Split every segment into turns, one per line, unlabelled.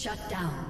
Shut down.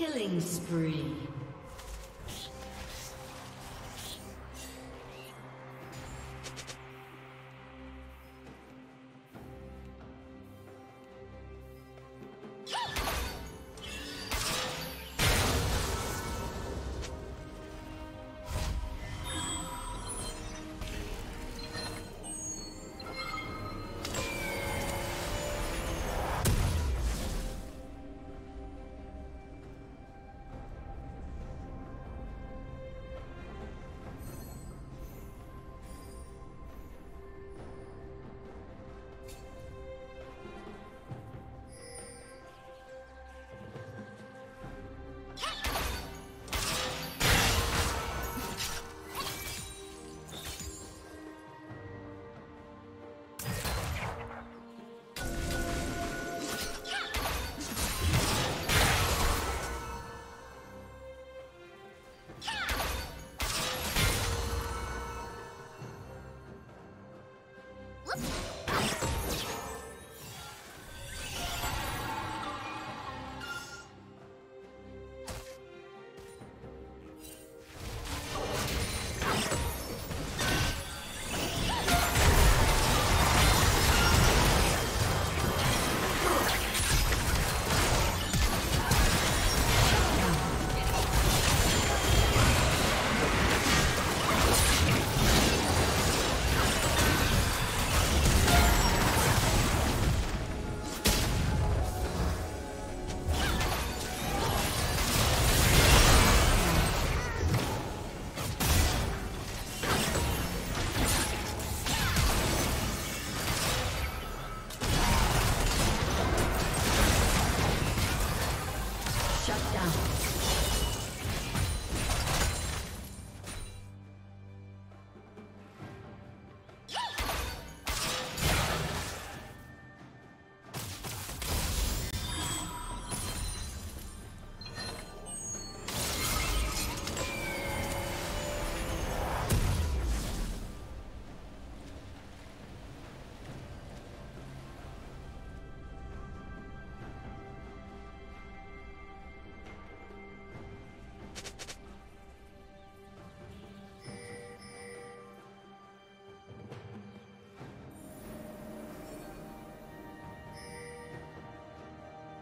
Killing spree.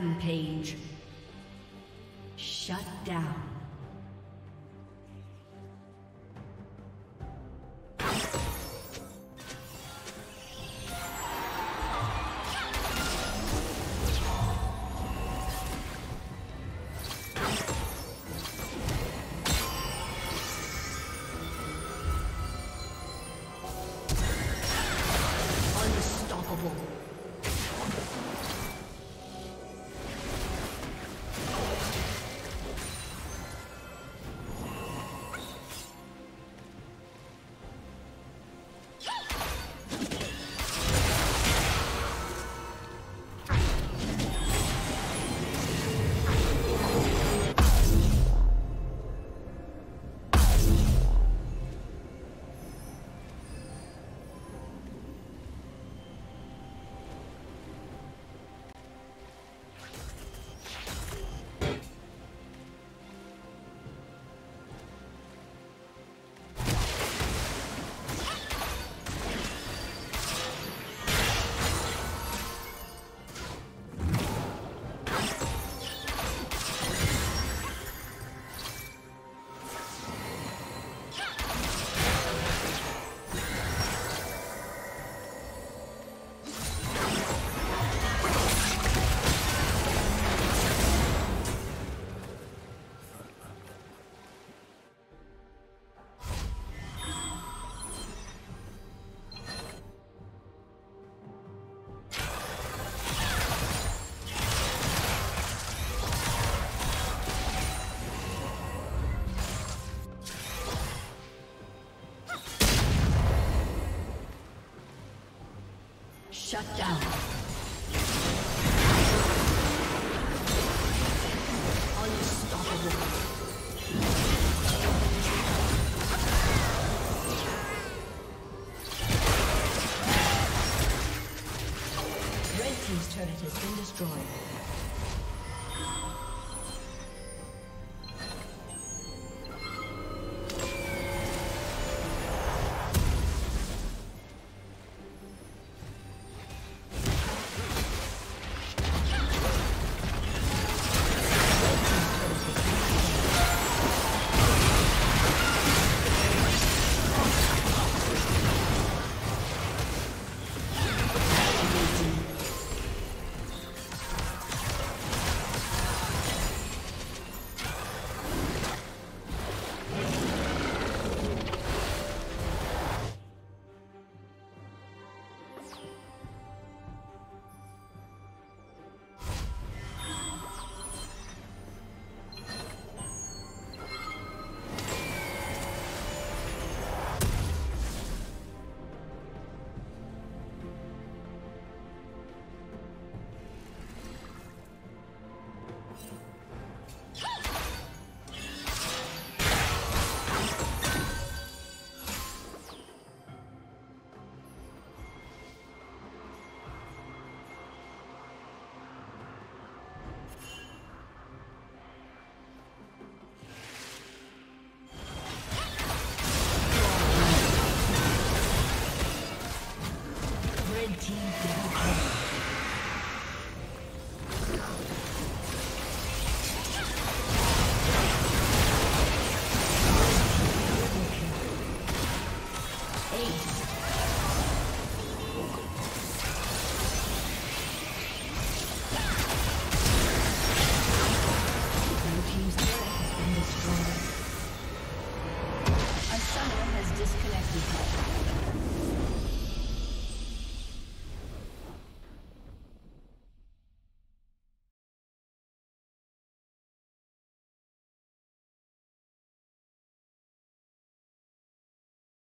Rampage. Shut down.